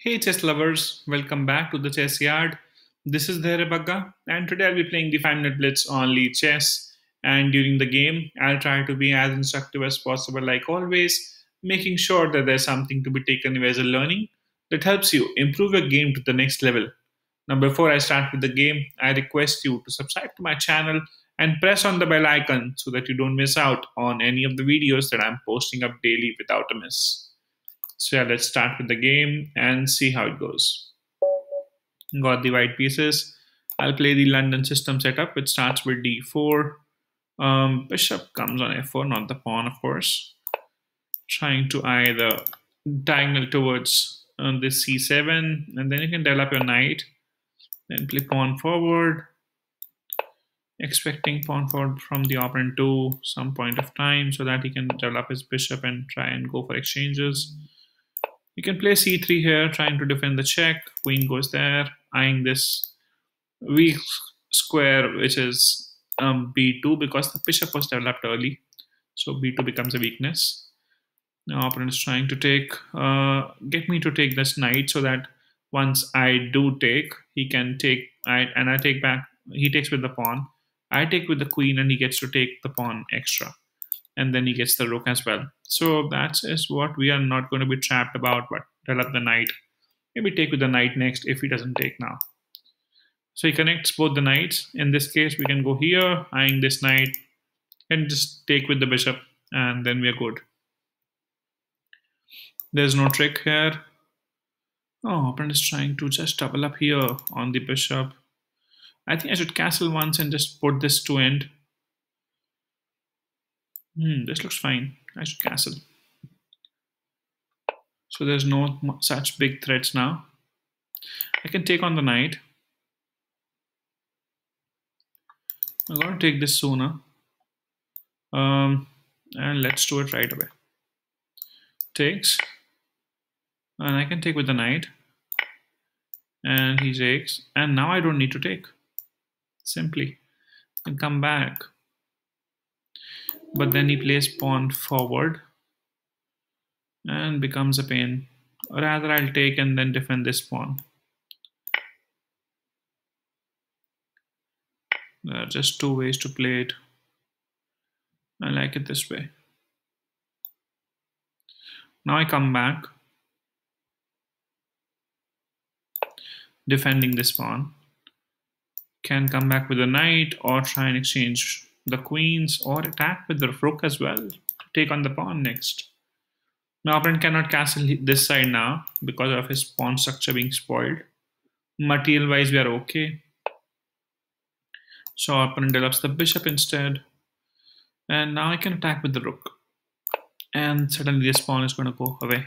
Hey chess lovers, welcome back to the Chessyard. This is Dhairya Bagga, and today I'll be playing the 5 minute blitz on Lichess. And during the game, I'll try to be as instructive as possible, like always, making sure that there's something to be taken away as a learning that helps you improve your game to the next level. Now, before I start with the game, I request you to subscribe to my channel and press on the bell icon so that you don't miss out on any of the videos that I'm posting up daily without a miss. So yeah, let's start with the game and see how it goes. Got the white pieces. I'll play the London system setup, which starts with d4. Um, bishop comes on f4, not the pawn, of course. Trying to either diagonal towards uh, this c7, and then you can develop your knight. Then play pawn forward, expecting pawn forward from the opponent to some point of time so that he can develop his bishop and try and go for exchanges. You can play c3 here, trying to defend the check. Queen goes there, eyeing this weak square, which is um, b2, because the bishop was developed early. So b2 becomes a weakness. Now opponent is trying to take, uh, get me to take this knight so that once I do take, he can take, I, and I take back, he takes with the pawn. I take with the queen and he gets to take the pawn extra and then he gets the rook as well. So that is what we are not going to be trapped about, but develop the knight. Maybe take with the knight next if he doesn't take now. So he connects both the knights. In this case, we can go here, eyeing this knight, and just take with the bishop, and then we are good. There's no trick here. Oh, opponent is trying to just double up here on the bishop. I think I should castle once and just put this to end. Hmm, this looks fine. I should castle. So there's no such big threats now. I can take on the knight. I'm going to take this sooner. Um, and let's do it right away. Takes. And I can take with the knight. And he takes. And now I don't need to take. Simply. And come back but then he plays pawn forward and becomes a pain. Rather, I'll take and then defend this pawn. There are just two ways to play it. I like it this way. Now I come back, defending this pawn. Can come back with a knight or try and exchange the queens or attack with the rook as well to take on the pawn next. Now opponent cannot castle this side now because of his pawn structure being spoiled. Material wise we are okay. So opponent develops the bishop instead. And now I can attack with the rook. And suddenly this pawn is going to go away.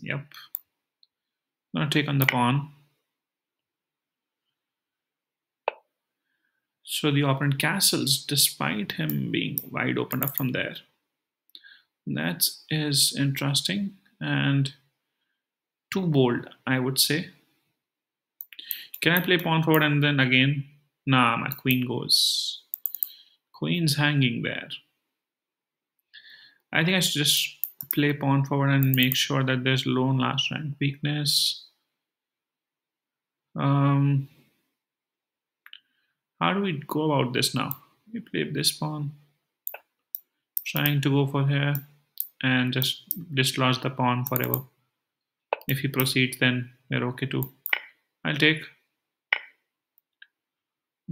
Yep. I'm going to take on the pawn. So the opponent castles despite him being wide open up from there. That is interesting and too bold, I would say. Can I play pawn forward and then again? Nah, my queen goes. Queen's hanging there. I think I should just play pawn forward and make sure that there's lone last rank weakness. Um, how do we go about this now? We play this pawn, trying to go for here and just dislodge the pawn forever. If he proceeds, then we're okay too. I'll take.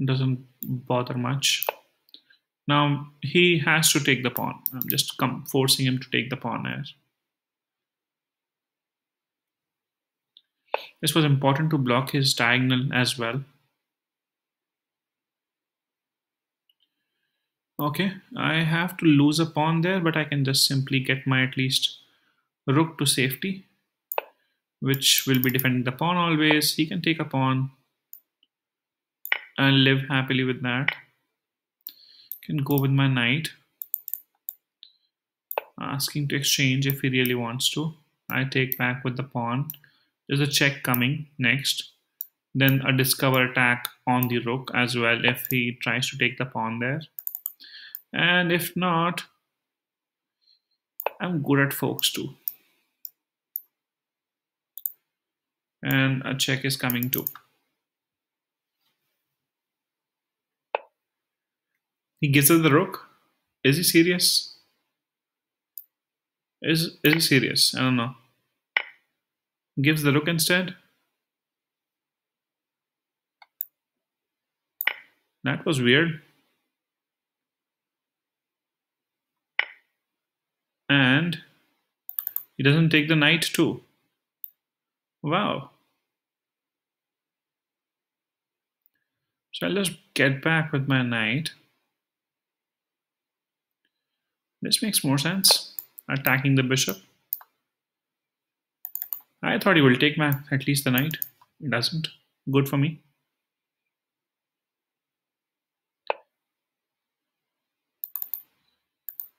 Doesn't bother much. Now he has to take the pawn. I'm just come forcing him to take the pawn here. This was important to block his diagonal as well. Okay, I have to lose a pawn there, but I can just simply get my at least rook to safety, which will be defending the pawn always. He can take a pawn and live happily with that. Can go with my knight, asking to exchange if he really wants to. I take back with the pawn. There's a check coming next. Then a discover attack on the rook as well if he tries to take the pawn there and if not I'm good at forks too And a check is coming too. He gives us the rook. Is he serious? Is is he serious? I don't know. Gives the rook instead. That was weird. And he doesn't take the knight too. Wow. So I'll just get back with my knight. This makes more sense. Attacking the bishop. I thought he will take my at least the knight. It doesn't. Good for me.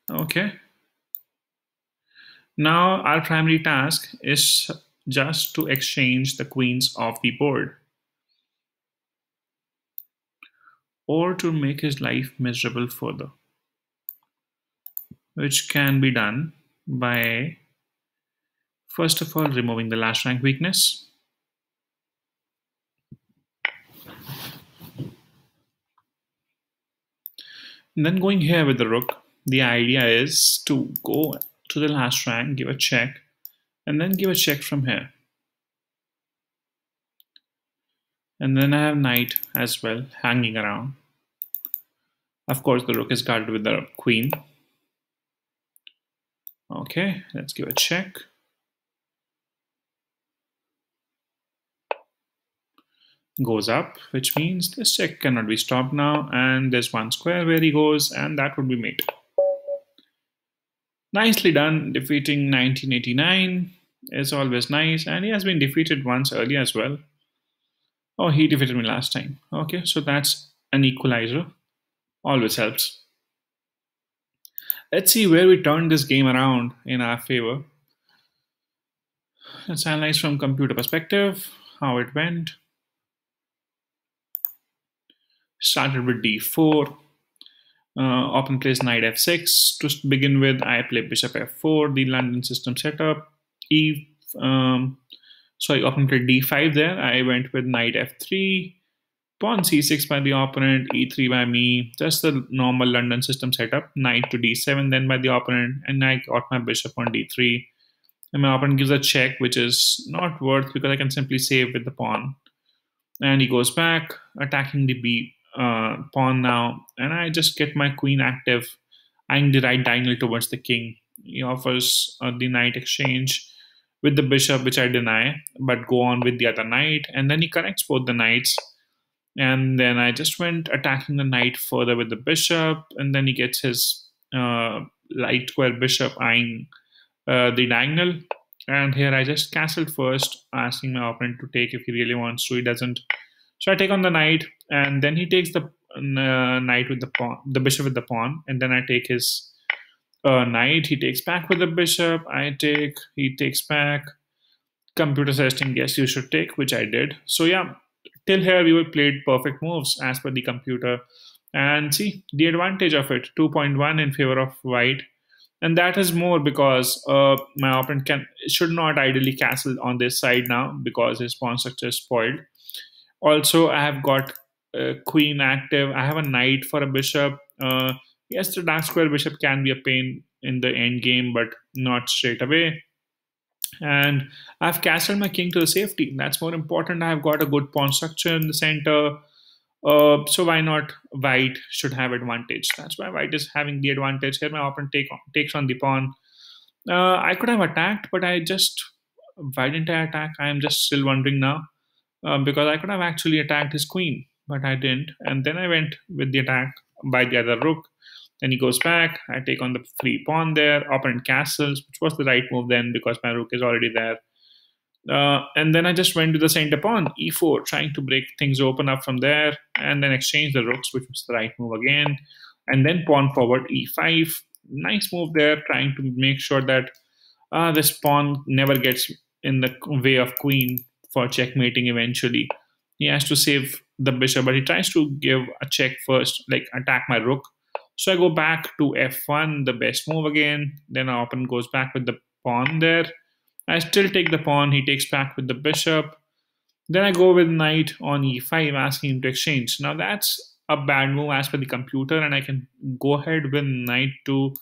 Okay. Now our primary task is just to exchange the queens off the board. Or to make his life miserable further which can be done by first of all removing the last rank weakness and then going here with the rook the idea is to go to the last rank give a check and then give a check from here and then I have knight as well hanging around of course the rook is guarded with the queen Okay, let's give a check. Goes up, which means this check cannot be stopped now, and there's one square where he goes, and that would be mate. Nicely done, defeating 1989 is always nice, and he has been defeated once earlier as well. Oh, he defeated me last time. Okay, so that's an equalizer. Always helps. Let's see where we turn this game around in our favor. Let's analyze from computer perspective how it went. Started with d4. Uh, open plays knight f6. To begin with, I play bishop f4, the London system setup. E, um, sorry, open played d5 there. I went with knight f3 pawn c6 by the opponent, e3 by me, just the normal London system setup, knight to d7 then by the opponent, and I got my bishop on d3. And my opponent gives a check, which is not worth because I can simply save with the pawn. And he goes back, attacking the b uh, pawn now, and I just get my queen active, eyeing the right diagonal towards the king. He offers uh, the knight exchange with the bishop, which I deny, but go on with the other knight, and then he connects both the knights and then I just went attacking the knight further with the bishop, and then he gets his uh, light square bishop eyeing uh, the diagonal. And here I just castled first, asking my opponent to take if he really wants to. He doesn't. So I take on the knight, and then he takes the uh, knight with the pawn, the bishop with the pawn, and then I take his uh, knight. He takes back with the bishop. I take. He takes back. Computer suggesting yes, you should take, which I did. So yeah, till here we were played perfect moves as per the computer and see the advantage of it 2.1 in favor of white and that is more because uh, my opponent can should not ideally castle on this side now because his pawn structure is spoiled also i have got uh, queen active i have a knight for a bishop uh, yes the dark square bishop can be a pain in the end game but not straight away and I've castled my king to the safety. That's more important. I've got a good pawn structure in the center. Uh, so why not white should have advantage? That's why white is having the advantage here. My opponent take on, takes on the pawn. Uh, I could have attacked, but I just why didn't I attack? I am just still wondering now uh, because I could have actually attacked his queen, but I didn't. And then I went with the attack by the other rook. Then he goes back. I take on the free pawn there. Opponent castles, which was the right move then because my rook is already there. Uh, and then I just went to the center pawn, e4, trying to break things open up from there, and then exchange the rooks, which was the right move again. And then pawn forward, e5. Nice move there, trying to make sure that uh, this pawn never gets in the way of queen for checkmating eventually. He has to save the bishop, but he tries to give a check first, like attack my rook so I go back to f1, the best move again. Then our opponent goes back with the pawn there. I still take the pawn. He takes back with the bishop. Then I go with knight on e5, asking him to exchange. Now that's a bad move as per the computer, and I can go ahead with knight to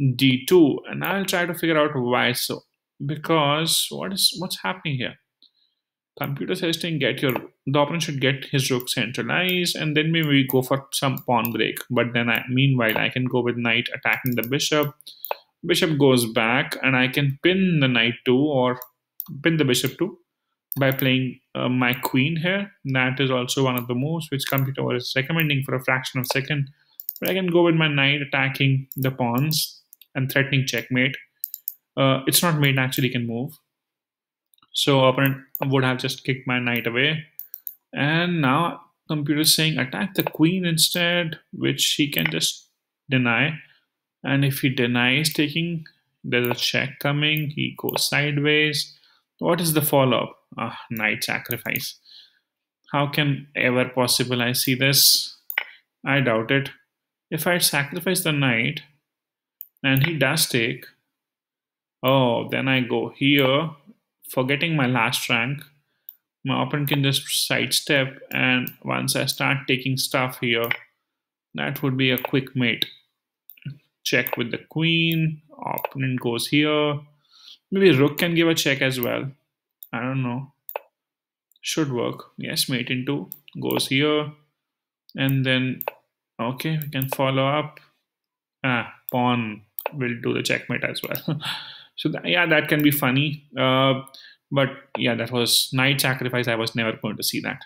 d2, and I'll try to figure out why so. Because what is what's happening here? Computer to get your the opponent should get his rook centralized, and then maybe we go for some pawn break. But then I meanwhile I can go with knight attacking the bishop. Bishop goes back, and I can pin the knight to or pin the bishop to by playing uh, my queen here. That is also one of the moves which computer was recommending for a fraction of a second. But I can go with my knight attacking the pawns and threatening checkmate. Uh, it's not mate actually can move. So opponent would have just kicked my knight away. And now computer is saying attack the queen instead, which he can just deny. And if he denies taking, there's a check coming. He goes sideways. What is the follow-up? Ah, knight sacrifice. How can ever possible I see this? I doubt it. If I sacrifice the knight, and he does take, oh, then I go here, forgetting my last rank. My opponent can just sidestep, and once I start taking stuff here, that would be a quick mate. Check with the queen, opponent goes here. Maybe rook can give a check as well. I don't know. Should work. Yes, mate into goes here. And then, okay, we can follow up. Ah, pawn will do the checkmate as well. so th yeah, that can be funny. Uh, but yeah, that was knight sacrifice. I was never going to see that.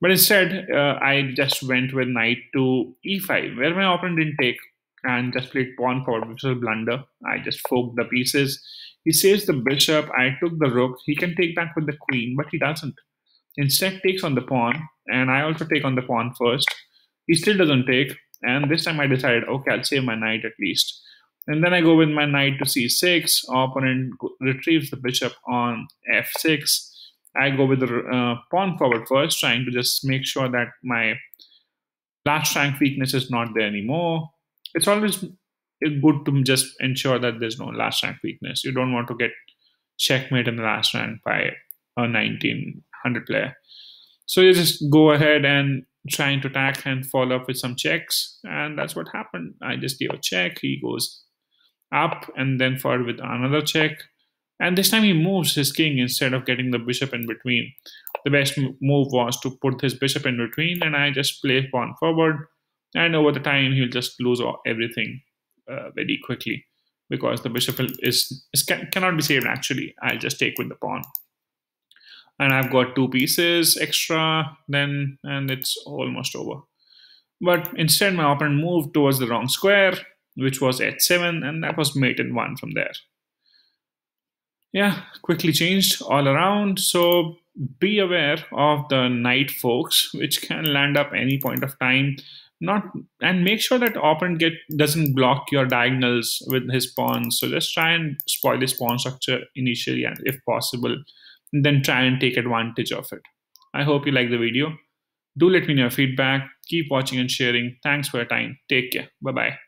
But instead, uh, I just went with knight to e5, where my opponent didn't take and just played pawn forward, which was a blunder. I just forked the pieces. He saves the bishop. I took the rook. He can take back with the queen, but he doesn't. Instead, takes on the pawn, and I also take on the pawn first. He still doesn't take, and this time I decided, okay, I'll save my knight at least. And then I go with my knight to c6. Opponent retrieves the bishop on f6. I go with the uh, pawn forward first, trying to just make sure that my last rank weakness is not there anymore. It's always good to just ensure that there's no last rank weakness. You don't want to get checkmate in the last rank by a 1900 player. So you just go ahead and trying to attack and follow up with some checks. And that's what happened. I just gave a check. He goes up and then forward with another check. And this time he moves his king instead of getting the bishop in between. The best move was to put his bishop in between, and I just play pawn forward. And over the time, he'll just lose everything uh, very quickly because the bishop is, is cannot be saved. Actually, I'll just take with the pawn, and I've got two pieces extra. Then and it's almost over. But instead, my opponent moved towards the wrong square, which was h7, and that was mate in one from there. Yeah, quickly changed all around. So be aware of the knight forks, which can land up any point of time. Not and make sure that opponent get doesn't block your diagonals with his pawns. So just try and spoil his pawn structure initially, and if possible, and then try and take advantage of it. I hope you like the video. Do let me know your feedback. Keep watching and sharing. Thanks for your time. Take care. Bye bye.